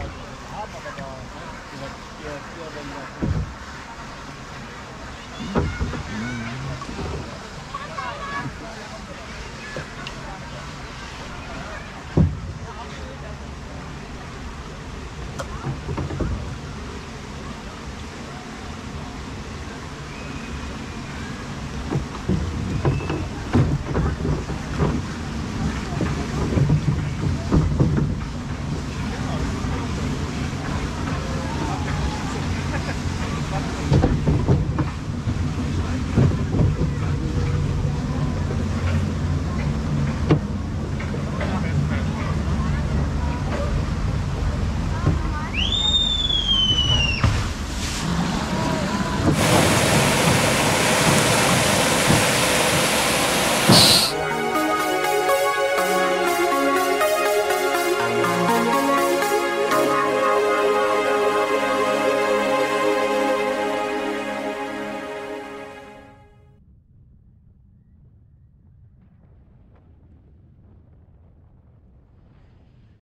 あ